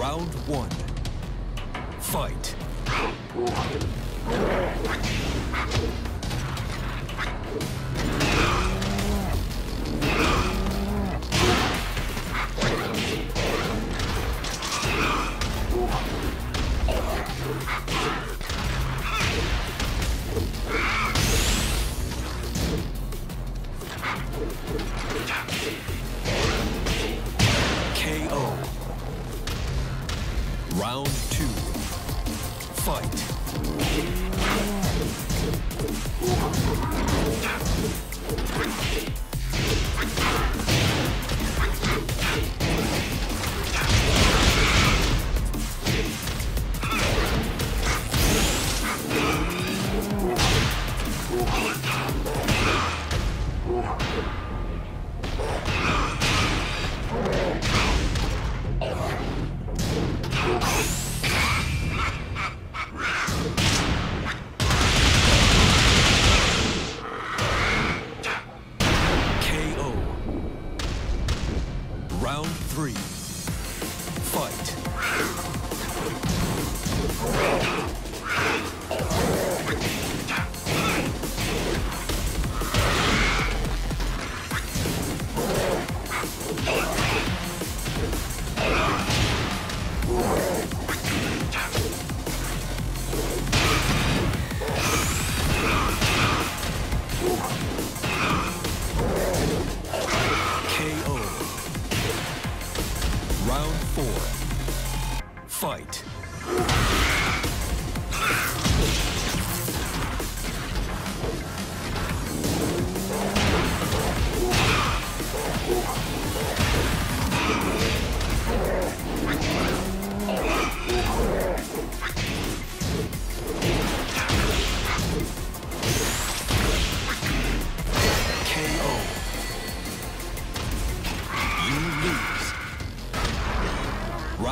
Round one. Fight. Fight. Round four. Fight.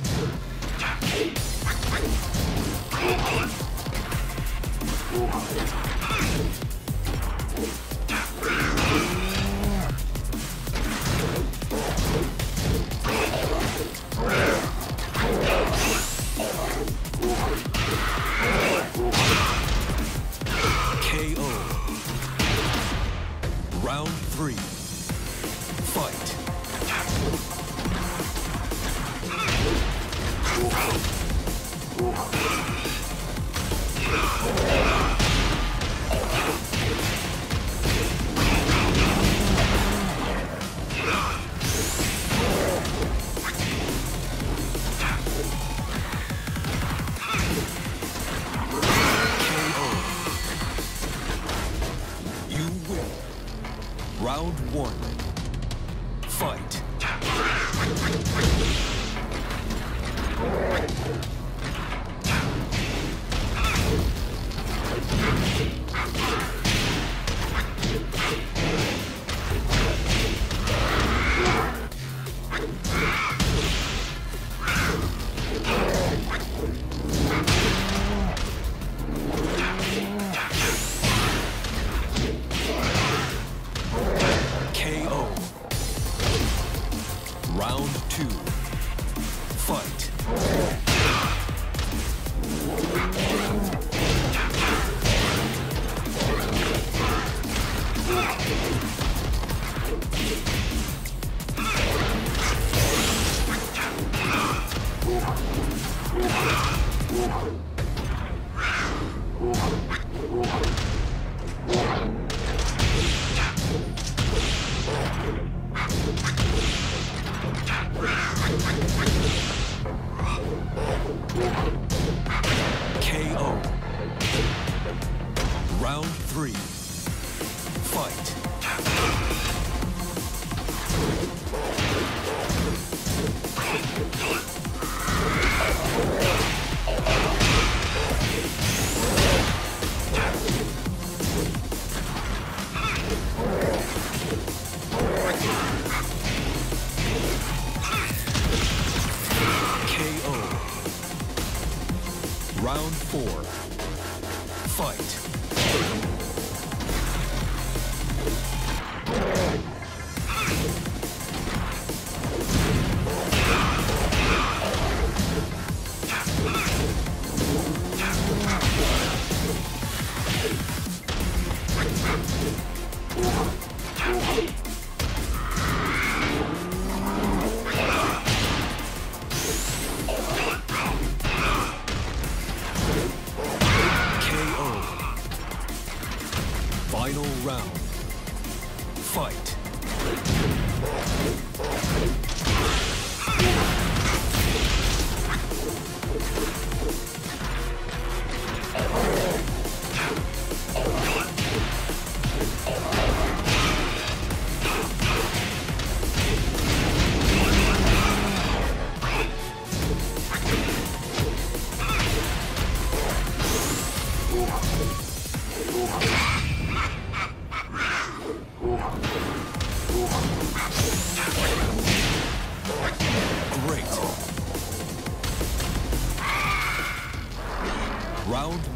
KO. One. Fight.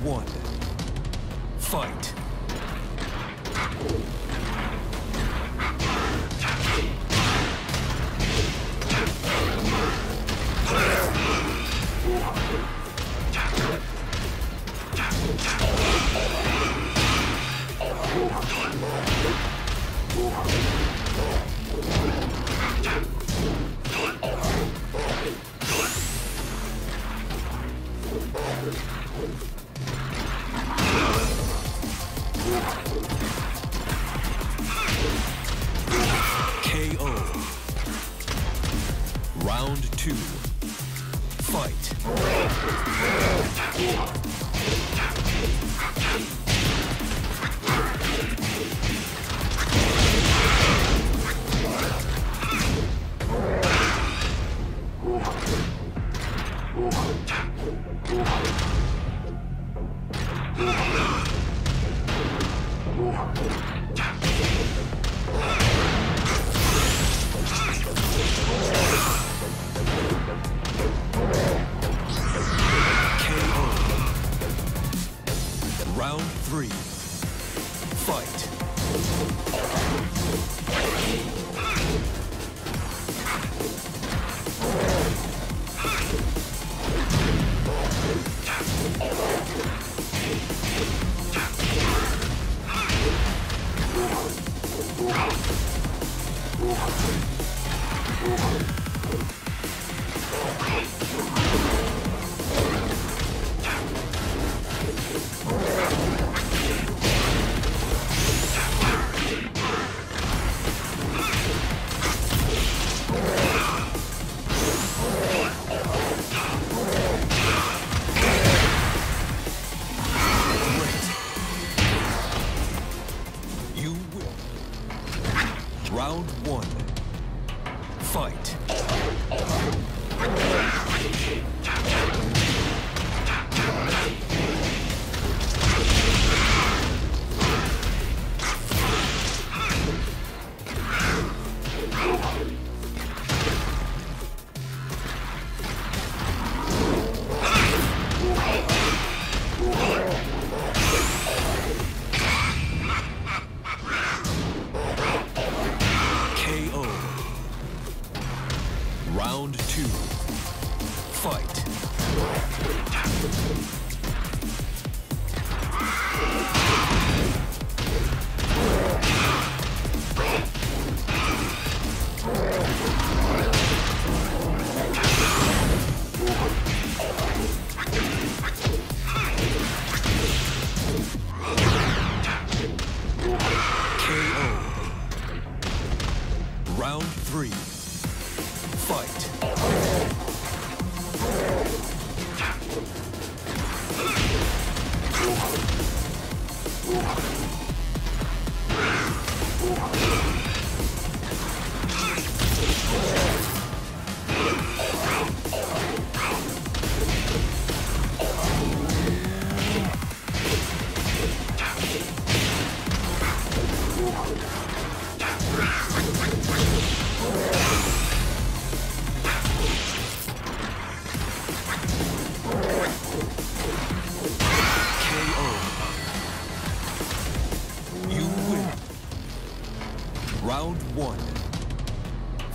One. Fight. KO.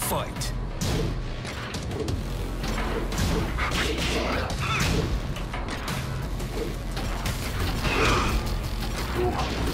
fight. Ooh.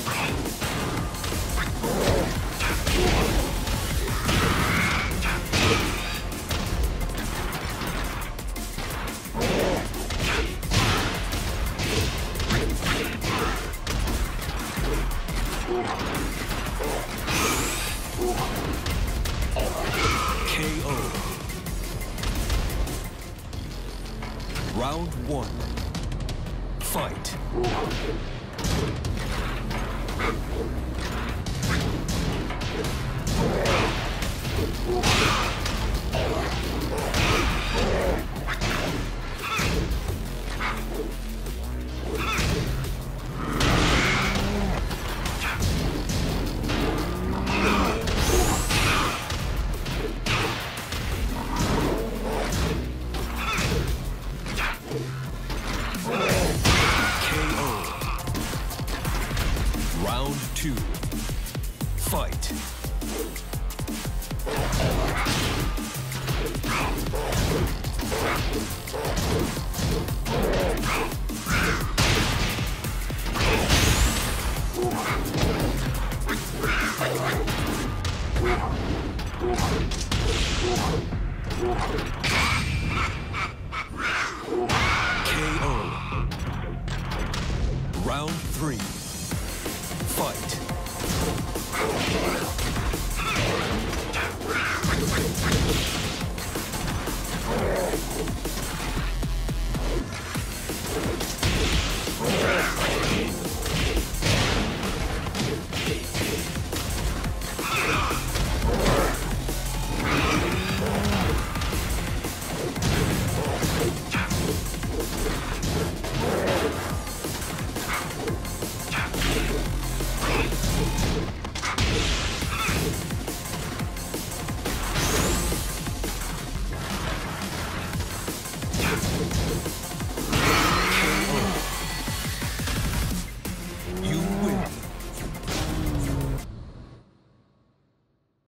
Fight. Round one. Fight. KO.